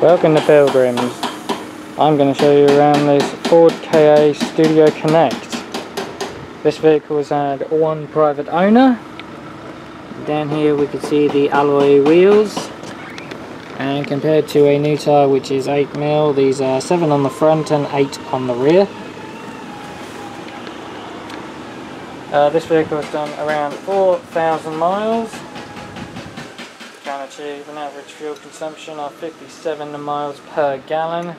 Welcome to Pilgrims. I'm going to show you around this Ford KA Studio Connect. This vehicle has had one private owner. Down here we can see the alloy wheels. And compared to a new tyre which is 8mm, these are 7 on the front and 8 on the rear. Uh, this vehicle has done around 4,000 miles. Achieve an average fuel consumption of 57 miles per gallon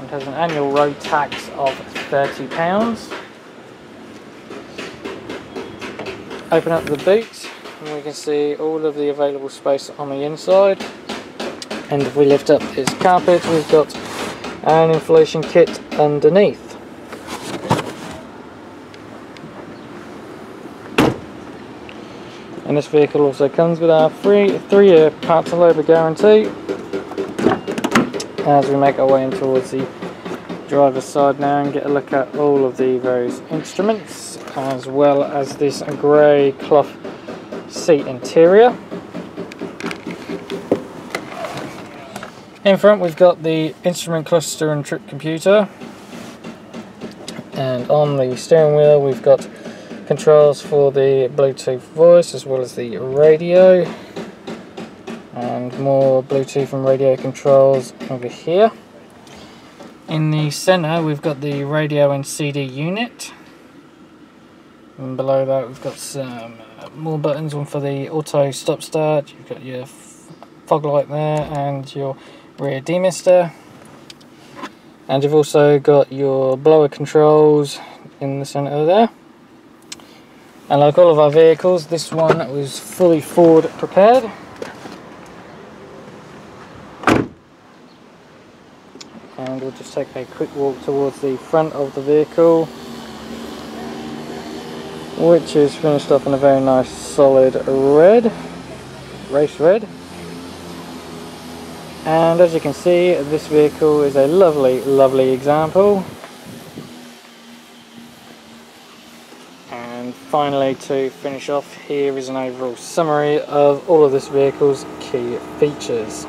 and has an annual road tax of £30. Open up the boot and we can see all of the available space on the inside and if we lift up this carpet we've got an inflation kit underneath. And this vehicle also comes with our free three-year parts and labour guarantee. As we make our way in towards the driver's side now and get a look at all of the various instruments as well as this grey cloth seat interior. In front we've got the instrument cluster and trip computer and on the steering wheel we've got controls for the Bluetooth voice as well as the radio. And more Bluetooth and radio controls over here. In the center we've got the radio and CD unit. And below that we've got some uh, more buttons, one for the auto stop start, you've got your fog light there and your rear demister. And you've also got your blower controls in the center there and like all of our vehicles, this one was fully Ford prepared. And we'll just take a quick walk towards the front of the vehicle, which is finished off in a very nice solid red, race red. And as you can see, this vehicle is a lovely, lovely example And finally to finish off here is an overall summary of all of this vehicle's key features.